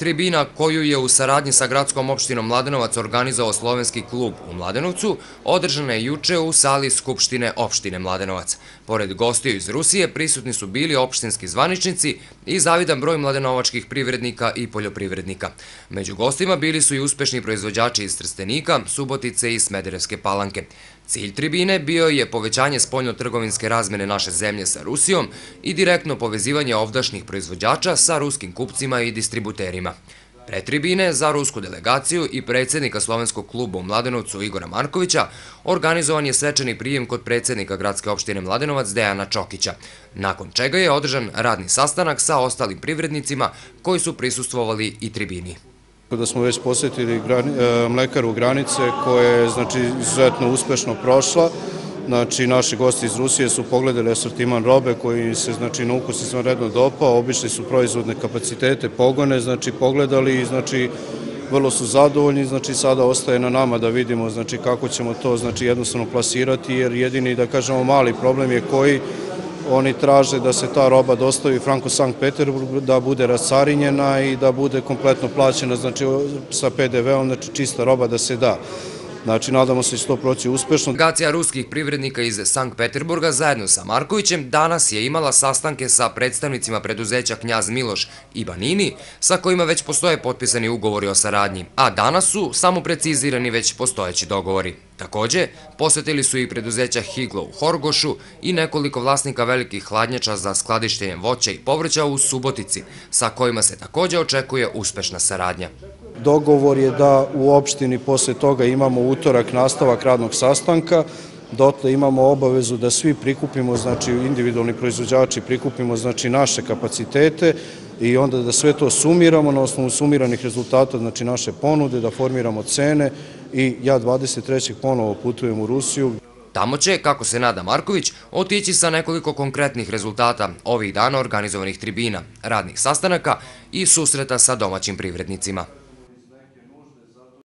Tribina koju je u saradnji sa gradskom opštinom Mladenovac organizao Slovenski klub u Mladenovcu, održana je juče u sali Skupštine opštine Mladenovac. Pored gostiju iz Rusije prisutni su bili opštinski zvaničnici i zavidan broj mladenovačkih privrednika i poljoprivrednika. Među gostima bili su i uspešni proizvođači iz Trstenika, Subotice i Smederevske palanke. Cilj tribine bio je povećanje spoljno-trgovinske razmene naše zemlje sa Rusijom i direktno povezivanje ovdašnjih proizvođača sa ruskim kupcima i distributerima. Pre tribine za rusku delegaciju i predsjednika Slovenskog kluba u Mladenovcu Igora Markovića organizovan je svečani prijem kod predsjednika gradske opštine Mladenovac Dejana Čokića, nakon čega je održan radni sastanak sa ostalim privrednicima koji su prisustvovali i tribini Pa da smo već posjetili e, mlekaru granice koja je znači, izuzetno uspešno prošla. Znači, naši gosti iz Rusije su pogledali asortiman robe koji se znači, na ukus izvanredno dopao, obišli su proizvodne kapacitete, pogone, znači, pogledali i znači, vrlo su zadovoljni, znači sada ostaje na nama da vidimo znači kako ćemo to znači jednostavno plasirati jer jedini da kažemo mali problem je koji Oni traže da se ta roba dostavi Franko Sankt Peterburg, da bude rascarinjena i da bude kompletno plaćena, znači sa PDV-om, znači čista roba da se da. Znači, nadamo se da će to proći uspešno. Delegacija ruskih privrednika iz Sankt Peterburga zajedno sa Markovićem danas je imala sastanke sa predstavnicima preduzeća Knjaz Miloš i Banini, sa kojima već postoje potpisani ugovori o saradnji, a danas su samo precizirani već postojeći dogovori. Takođe, posjetili su i preduzeća Higlo u Horgošu i nekoliko vlasnika velikih hladnjača za skladištenje voća i povrća u Subotici, sa kojima se takođe očekuje uspešna saradnja. Dogovor je da u opštini posle toga imamo utorak nastavak radnog sastanka, dotle imamo obavezu da svi prikupimo, znači individualni proizvođači prikupimo znači naše kapacitete i onda da sve to sumiramo na osnovu sumiranih rezultata, znači naše ponude, da formiramo cene i ja 23. ponovo putujem u Rusiju. Tamo će, kako se nada Marković, otići sa nekoliko konkretnih rezultata ovih dana organizovanih tribina, radnih sastanaka i susreta sa domaćim privrednicima.